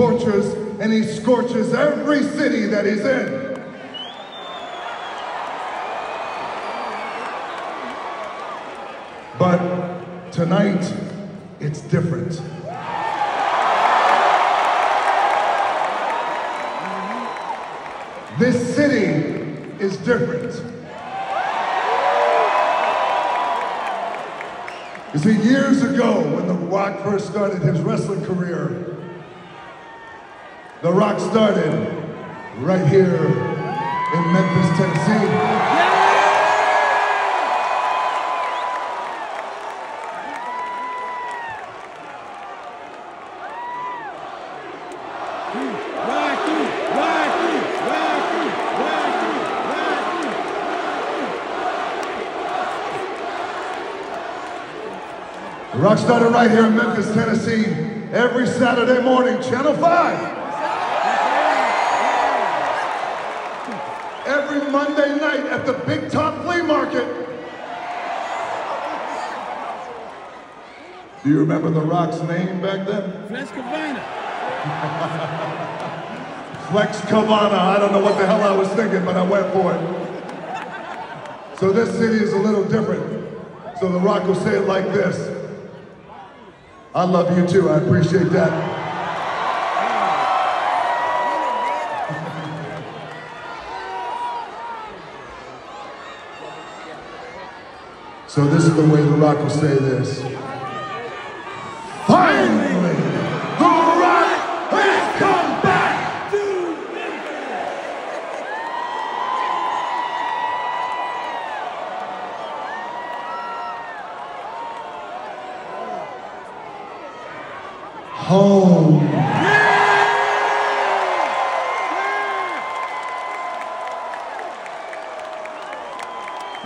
tortures and he scorches every city that he's in. But tonight, it's different. This city is different. You see, years ago, when The Rock first started his wrestling career, The Rock started right here in Memphis, Tennessee. Rock started right here in Memphis, Tennessee, every Saturday morning, Channel 5. Every Monday night at the Big Top Flea Market. Do you remember The Rock's name back then? Flex Kavana. Flex Kavana. I don't know what the hell I was thinking, but I went for it. So this city is a little different. So The Rock will say it like this. I love you too. I appreciate that. So this is the way The Rock will say this.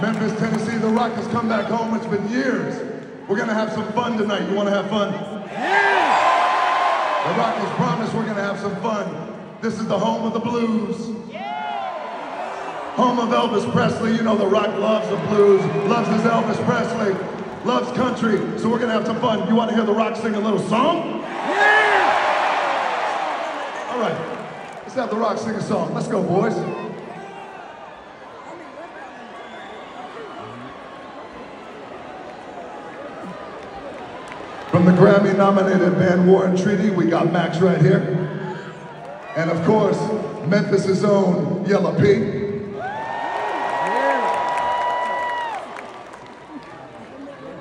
Memphis, Tennessee, The Rock has come back home. It's been years. We're gonna have some fun tonight. You wanna have fun? Yeah! The Rock has promised we're gonna have some fun. This is the home of the blues. Yeah! Home of Elvis Presley. You know The Rock loves the blues, loves his Elvis Presley, loves country. So we're gonna have some fun. You wanna hear The Rock sing a little song? Yeah! All right. Let's have The Rock sing a song. Let's go, boys. From the Grammy nominated Van Warren Treaty, we got Max right here. And of course, Memphis' own Yellow Pete.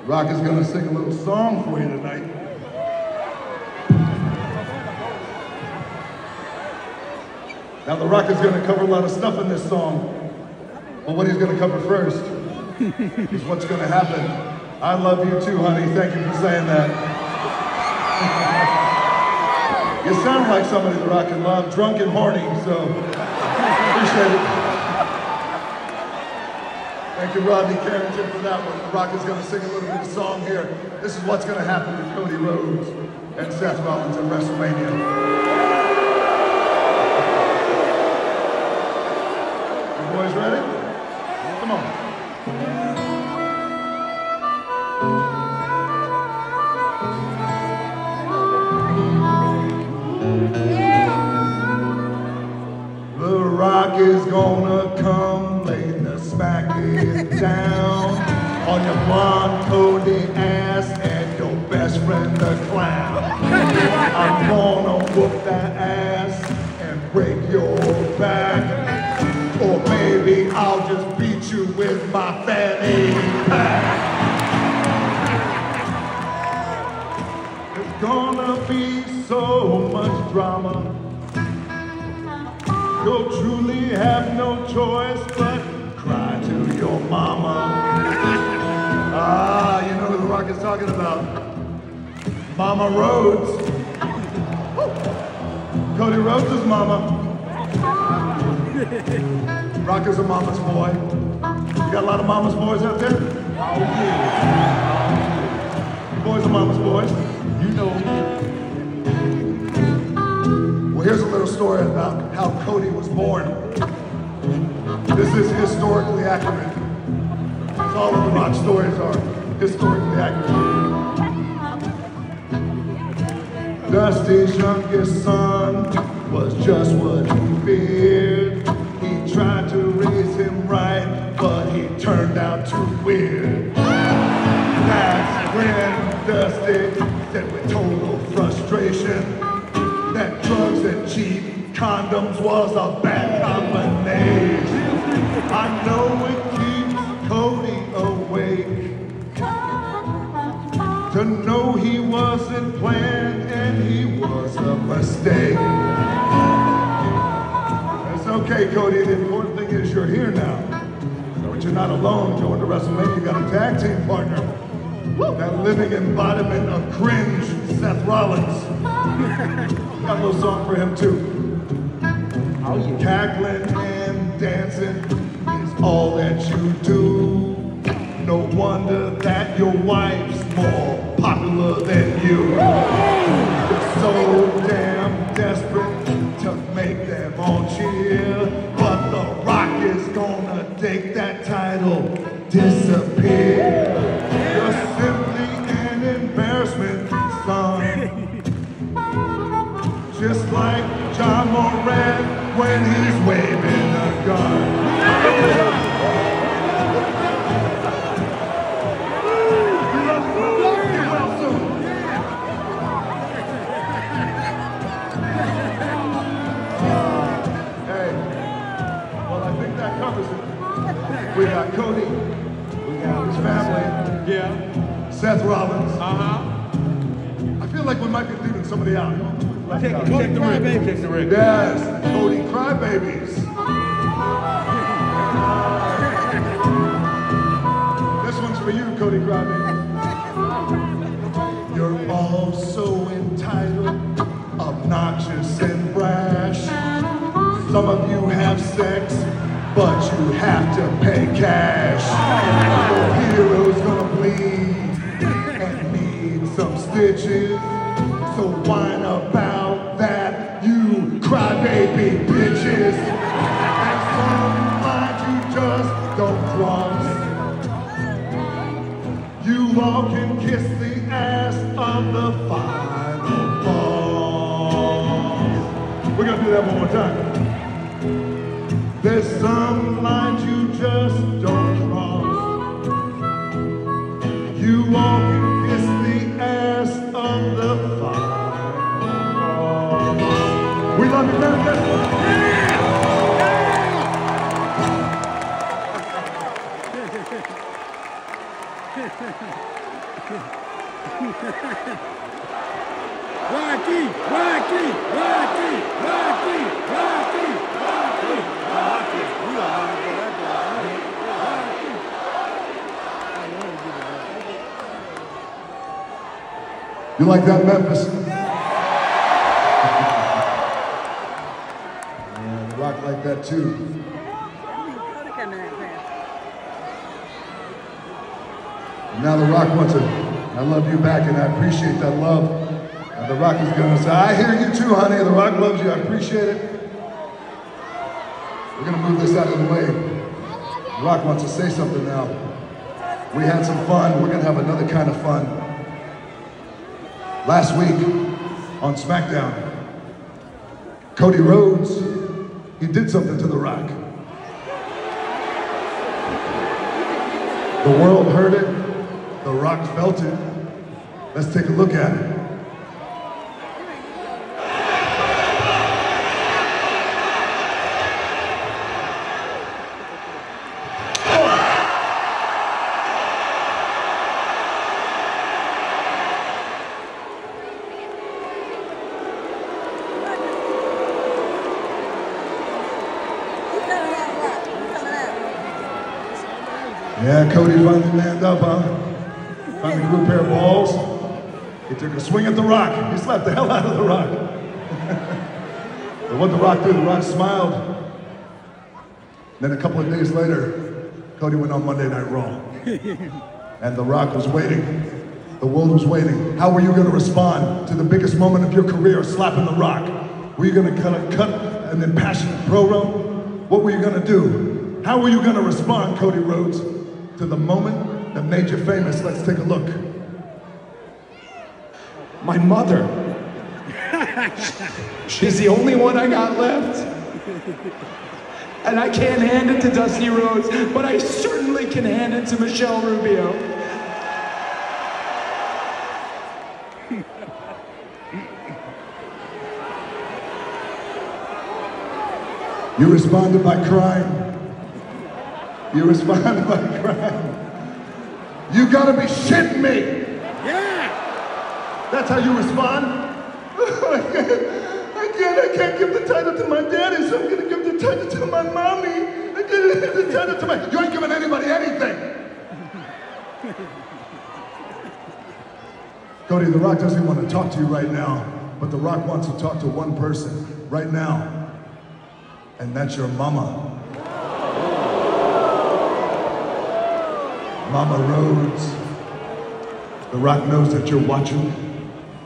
Rock is gonna sing a little song for you tonight. Now the Rock is gonna cover a lot of stuff in this song, but what he's gonna cover first is what's gonna happen. I love you too, honey. Thank you for saying that. You sound like somebody the Rock can love, drunk and horny, so appreciate it. Thank you, Rodney Carrington, for that one. The Rock is going to sing a little bit of a song here. This is what's going to happen to Cody Rhodes and Seth Rollins at WrestleMania. You boys ready? Come on. Rock is gonna come lay the smack it down on your blonde Cody ass and your best friend the clown. I'm gonna whoop that ass and break your back. Or maybe I'll just beat you with my fanny pack. There's gonna be so much drama. You'll truly have no choice but cry to your mama. Ah, you know who the rock is talking about. Mama Rhodes. Cody Rhodes' mama. Rock is a mama's boy. You got a lot of mama's boys out there? Oh, yeah. Boys are mama's boys. You know. Here's a little story about how Cody was born. This is historically accurate. As all of the rock stories are historically accurate. Dusty's youngest son was just what he feared. He tried to raise him right, but he turned out too weird. That's when Dusty said with total frustration that drugs and cheap condoms was a bad combination. I know it keeps Cody awake to know he wasn't planned and he was a mistake. It's okay, Cody. The important thing is you're here now. But you're not alone. Going to WrestleMania, you got a tag team partner. That living embodiment of cringe, Seth Rollins. Got a little song for him too. Oh, yeah. Cackling and dancing is all that you do. No wonder that your wife's more popular than you. Seth Rollins. Uh-huh. I feel like we might be leaving somebody out. Check, out. check the rig. Check the rig. Yes, Cody Crybabies. This one's for you, Cody Crybaby. You're all so entitled, obnoxious and brash. Some of you like that, Memphis? and the rock like that too. And now the rock wants to, I love you back and I appreciate that love. And the rock is gonna say, I hear you too, honey. The rock loves you, I appreciate it. We're gonna move this out of the way. The rock wants to say something now. We had some fun, we're gonna have another kind of fun. Last week on SmackDown, Cody Rhodes, he did something to The Rock. The world heard it, The Rock felt it. Let's take a look at it. Yeah, Manned up, huh? Grew a pair of balls. He took a swing at The Rock. He slapped the hell out of The Rock. but what The Rock did, The Rock smiled. Then a couple of days later, Cody went on Monday Night Raw. and The Rock was waiting. The world was waiting. How were you going to respond to the biggest moment of your career, slapping The Rock? Were you going to cut, a, cut an impassioned promo? What were you going to do? How were you going to respond, Cody Rhodes, to the moment that made you famous? Let's take a look. My mother. She's the only one I got left. And I can't hand it to Dusty Rhodes, but I certainly can hand it to Michelle Rubio. You responded by crying. You responded by crying. You gotta be shitting me. Yeah! That's how you respond? I can't, I can't, I can't give the title to my daddy, so I'm gonna give the title to my mommy. I can't give the title to my, you ain't giving anybody anything. Cody, The Rock doesn't want to talk to you right now, but The Rock wants to talk to one person right now, and that's your mama. Mama Rhodes. The Rock knows that you're watching.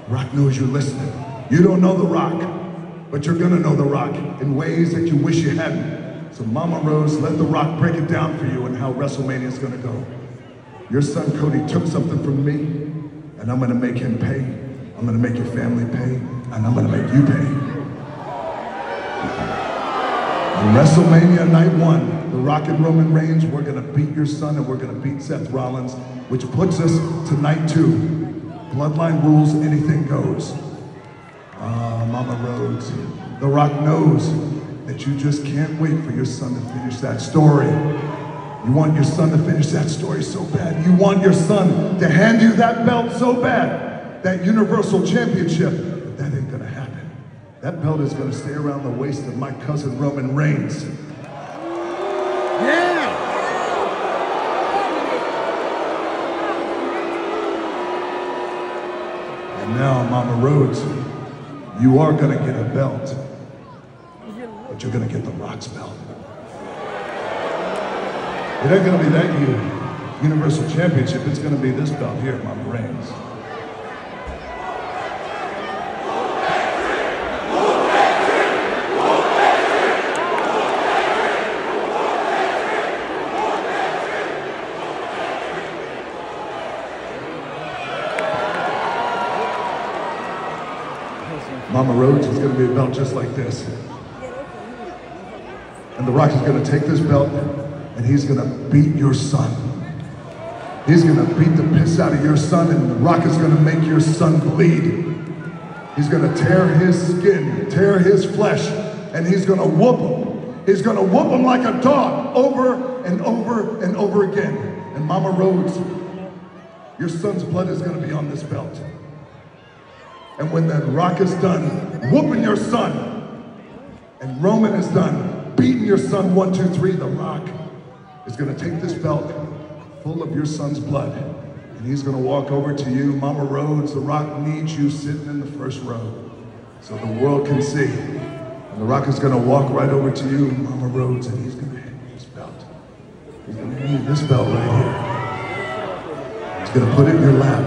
Rock knows you're listening. You don't know The Rock, but you're gonna know The Rock in ways that you wish you hadn't. So Mama Rhodes, let The Rock break it down for you and how WrestleMania is gonna go. Your son Cody took something from me, and I'm gonna make him pay. I'm gonna make your family pay, and I'm gonna make you pay. WrestleMania Night One, The Rock and Roman Reigns, we're gonna beat your son and we're gonna beat Seth Rollins, which puts us to night two. Bloodline rules, anything goes. Ah, Mama Rhodes, The Rock knows that you just can't wait for your son to finish that story. You want your son to finish that story so bad. You want your son to hand you that belt so bad, that Universal Championship, but that ain't gonna happen. That belt is gonna stay around the waist of my cousin Roman Reigns. Yeah! And now, Mama Rhodes, you are gonna get a belt, but you're gonna get the Rock's belt. It ain't gonna be that U- Universal Championship, it's gonna be this belt here, Mama Reigns. Mama Rhodes is going to be a belt just like this. And The Rock is going to take this belt and he's going to beat your son. He's going to beat the piss out of your son and The Rock is going to make your son bleed. He's going to tear his skin, tear his flesh, and he's going to whoop him. He's going to whoop him like a dog over and over and over again. And Mama Rhodes, your son's blood is going to be on this belt. And when that rock is done whooping your son, and Roman is done beating your son one, two, three, the rock is gonna take this belt full of your son's blood, and he's gonna walk over to you, Mama Rhodes, the rock needs you sitting in the first row so the world can see. And the rock is gonna walk right over to you, Mama Rhodes, and he's gonna hand you this belt. He's gonna hand you this belt right here. He's gonna put it in your lap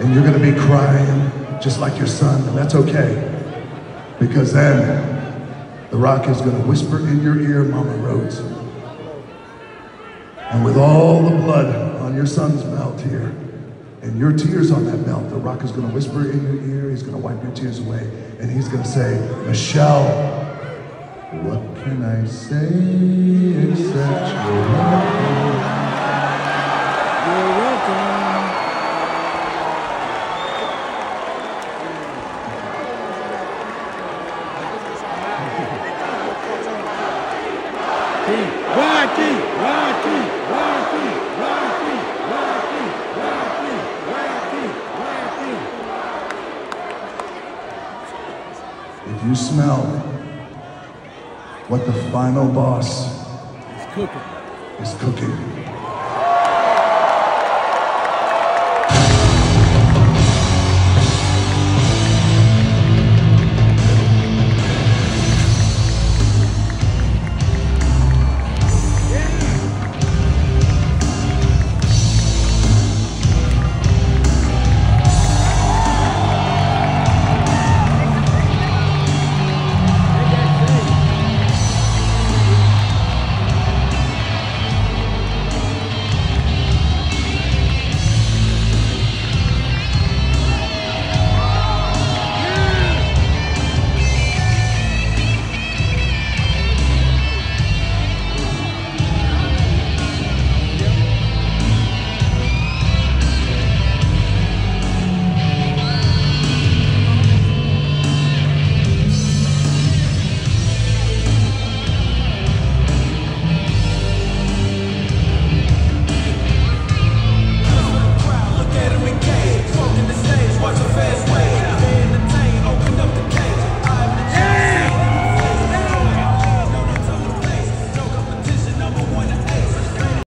and you're gonna be crying just like your son, and that's okay. Because then the rock is gonna whisper in your ear, Mama Rhodes. And with all the blood on your son's belt here, and your tears on that belt, the rock is gonna whisper in your ear, he's gonna wipe your tears away, and he's gonna say, Michelle, what can I say except you're welcome? You're welcome. Final boss It's cooking. is cooking,